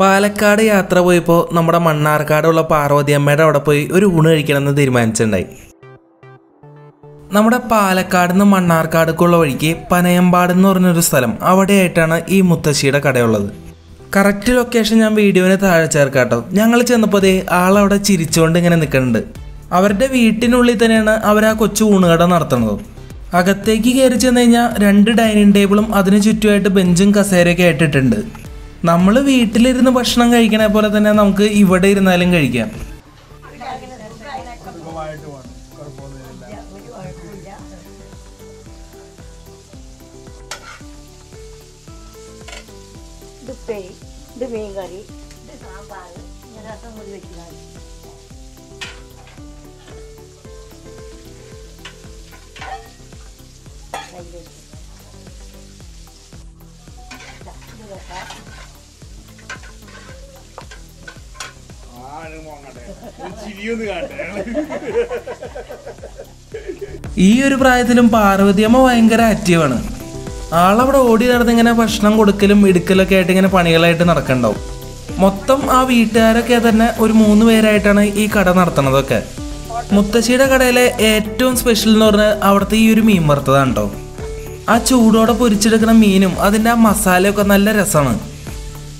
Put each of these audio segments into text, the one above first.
പാലക്കാട് യാത്ര പോയപ്പോൾ നമ്മുടെ മണ്ണാർക്കാടുള്ള പാർവതി അമ്മയുടെ അവിടെ പോയി ഒരു ഊണ് കഴിക്കണമെന്ന് തീരുമാനിച്ചിട്ടുണ്ടായി. നമ്മുടെ പാലക്കാട് നിന്ന് മണ്ണാർക്കാടുക്കുള്ള വഴിക്ക് പനയമ്പാട് എന്ന് പറഞ്ഞൊരു സ്ഥലം അവിടെയായിട്ടാണ് ഈ മുത്തശ്ശിയുടെ കടയുള്ളത്. കറക്റ്റ് ലൊക്കേഷൻ ഞാൻ വീഡിയോന് താഴെ ചേർക്കാട്ടോ. ഞങ്ങൾ ചെന്നപ്പോൾ ആളവിടെ ചിരിച്ചുകൊണ്ട് ഇങ്ങനെ നിൽക്കുന്നുണ്ട് അവരുടെ വീട്ടിനുള്ളിൽ തന്നെയാണ് അവർ ആ കൊച്ചു ഊണുകട നടത്തുന്നത്. അകത്തേക്ക് കയറി ചെന്ന് കഴിഞ്ഞാൽ രണ്ട് ഡൈനിങ് ടേബിളും അതിന് ചുറ്റുമായിട്ട് ബെഞ്ചും കസേരയൊക്കെ ആയിട്ടിട്ടുണ്ട്. നമ്മൾ വീട്ടിലിരുന്ന് ഭക്ഷണം കഴിക്കണ പോലെ തന്നെ നമുക്ക് ഇവിടെ ഇരുന്നാലും കഴിക്കാം. ഇത് മീൻ കറി ഇത് സാമ്പാർ ഇങ്ങനെ രസം കൂടി വെക്കുന്നത് ഈ ഒരു പ്രായത്തിലും പാർവതിയമ്മ ഭയങ്കര ആക്റ്റീവാണ് ആളവിടെ ഓടി നടന്ന് ഇങ്ങനെ ഭക്ഷണം കൊടുക്കലും ഇടുക്കലൊക്കെ ആയിട്ട് ഇങ്ങനെ പണികളായിട്ട് നടക്കണ്ടാവും. മൊത്തം ആ വീട്ടുകാരൊക്കെ തന്നെ ഒരു മൂന്ന് പേരായിട്ടാണ് ഈ കട നടത്തണതൊക്കെ മുത്തശ്ശിയുടെ കടയിലെ ഏറ്റവും സ്പെഷ്യൽ എന്ന് പറഞ്ഞാൽ അവിടുത്തെ ഈ ഒരു മീൻ വറുത്തതാണ് കേട്ടോ ആ ചൂടോടെ പൊരിച്ചെടുക്കുന്ന മീനും അതിന്റെ ആ മസാലയൊക്കെ നല്ല രസമാണ്.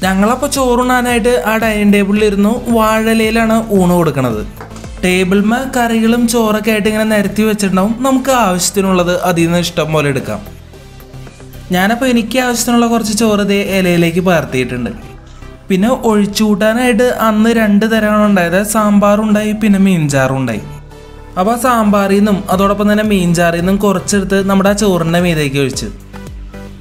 ഞങ്ങളപ്പോൾ ചോറുണ്ണാനായിട്ട് ആ ഡൈനിങ് ടേബിളിൽ ഇരുന്നു. വാഴലയിലാണ് ഊണ് കൊടുക്കുന്നത് ടേബിൾമ കറികളും ചോറൊക്കെ ആയിട്ട് ഇങ്ങനെ നിരത്തി വെച്ചിട്ടുണ്ടാവും. നമുക്ക് ആവശ്യത്തിനുള്ളത് അതിൽ നിന്ന് ഇഷ്ടം പോലെ എടുക്കാം. ഞാനപ്പോൾ എനിക്ക് ആവശ്യത്തിനുള്ള കുറച്ച് ചോറ് ഇതേ ഇലയിലേക്ക് പകർത്തിയിട്ടുണ്ട് പിന്നെ ഒഴിച്ചു കൂട്ടാനായിട്ട് അന്ന് രണ്ട് തരമാണ് ഉണ്ടായത്. സാമ്പാറുണ്ടായി പിന്നെ മീൻചാറും ഉണ്ടായി. അപ്പോൾ ആ സാമ്പാറിൽ നിന്നും അതോടൊപ്പം തന്നെ മീൻചാറിൽ നിന്നും കുറച്ചെടുത്ത് നമ്മുടെ ആ ചോറിന്റെ മീതേക്ക് ഒഴിച്ച്.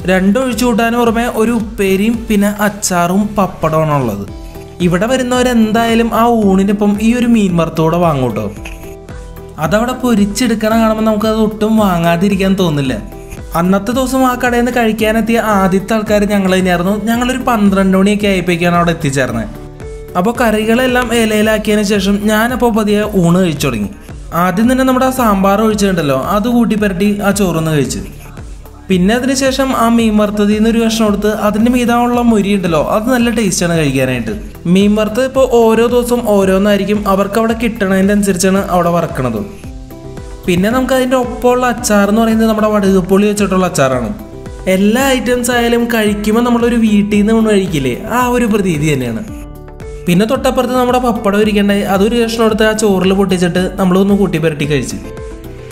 രണ്ട് ഒഴിച്ചു കൂട്ടാനും പുറമെ ഒരു ഉപ്പേരിയും പിന്നെ അച്ചാറും പപ്പടമാണ് ഉള്ളത്. ഇവിടെ വരുന്നവരെന്തായാലും ആ ഊണിനൊപ്പം ഈ ഒരു മീൻ വറുത്തോടെ വാങ്ങൂട്ടോ അതവിടെ പൊരിച്ചെടുക്കണ കാണുമ്പോൾ നമുക്കത് ഒട്ടും വാങ്ങാതിരിക്കാൻ തോന്നില്ല. അന്നത്തെ ദിവസം ആ കടയിൽ നിന്ന് കഴിക്കാനെത്തിയ ആദ്യത്തെ ആൾക്കാർ ഞങ്ങൾ തന്നെയായിരുന്നു. ഞങ്ങളൊരു പന്ത്രണ്ട് മണിയൊക്കെ ആയിപ്പോയിക്കാണ് അവിടെ എത്തിച്ചേർന്നത് അപ്പോൾ കറികളെല്ലാം ഇലയിലാക്കിയതിന് ശേഷം ഞാനപ്പോൾ പതിയെ ഊണ് കഴിച്ചു തുടങ്ങി. ആദ്യം തന്നെ നമ്മുടെ ആ സാമ്പാർ ഒഴിച്ചിട്ടുണ്ടല്ലോ അത് കൂട്ടി ആ ചോറൊന്ന് കഴിച്ചു. പിന്നെ അതിനുശേഷം ആ മീൻ വറുത്തതിൽ നിന്ന് ഒരു കഷ്ണം എടുത്ത് അതിന്റെ മീതാനുള്ള മുരി ഉണ്ടല്ലോ അത് നല്ല ടേസ്റ്റാണ് കഴിക്കാനായിട്ട്. മീൻ വറുത്തത് ഇപ്പോൾ ഓരോ ദിവസവും ഓരോന്നായിരിക്കും അവർക്ക് അവിടെ കിട്ടണതിന്റെ അനുസരിച്ചാണ് അവിടെ വറക്കണത്. പിന്നെ നമുക്ക് അതിന്റെ ഒപ്പമുള്ള അച്ചാർ എന്ന് പറയുന്നത് നമ്മുടെ വടുകപ്പുളി വെച്ചിട്ടുള്ള അച്ചാറാണ്. എല്ലാ ഐറ്റംസ് ആയാലും കഴിക്കുമ്പോൾ നമ്മളൊരു വീട്ടിൽ നിന്ന് കൊണ്ട് കഴിക്കില്ലേ ആ ഒരു പ്രതീതി തന്നെയാണ്. പിന്നെ തൊട്ടപ്പുറത്ത് നമ്മുടെ പപ്പടം ഇരിക്കണ്ടായി അതൊരു കഷ്ണം എടുത്ത് ആ ചോറിൽ പൊട്ടിച്ചിട്ട് നമ്മളൊന്ന് കൂട്ടി പുരട്ടി കഴിച്ചു.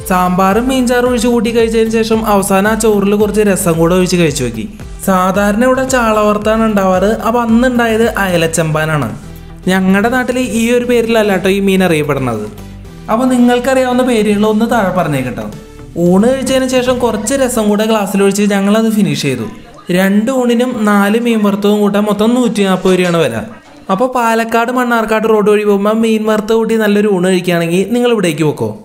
സാമ്പാറും മീൻചാറും ഒഴിച്ച് കൂട്ടി കഴിച്ചതിന് ശേഷം അവസാനം ആ ചോറിൽ കുറച്ച് രസം കൂടെ ഒഴിച്ച് കഴിച്ചു നോക്കി. സാധാരണ ഇവിടെ ചാളവർത്താണ് ഉണ്ടാവാറ്. അപ്പം അന്നുണ്ടായത് അയലച്ചമ്പാനാണ്. ഞങ്ങളുടെ നാട്ടിൽ ഈ ഒരു പേരിലല്ല കേട്ടോ ഈ മീൻ അറിയപ്പെടുന്നത്. അപ്പോൾ നിങ്ങൾക്കറിയാവുന്ന പേരുകൾ ഒന്ന് താഴെ പറഞ്ഞേക്കട്ടോ ഊണ് കഴിച്ചതിന് ശേഷം കുറച്ച് രസം കൂടെ ഗ്ലാസ്സിലൊഴിച്ച് ഞങ്ങളത് ഫിനിഷ് ചെയ്തു. രണ്ട് ഊണിനും നാല് മീൻ വറുത്തതും കൂട്ടാൻ മൊത്തം നൂറ്റി നാൽപ്പത് രൂപയാണ് വില. അപ്പോൾ പാലക്കാട് മണ്ണാർക്കാട് റോഡ് വഴി പോകുമ്പോൾ മീൻ വറുത്ത കൂട്ടി നല്ലൊരു ഊണ് കഴിക്കുകയാണെങ്കിൽ നിങ്ങൾ ഇവിടേക്ക് പോക്കോ.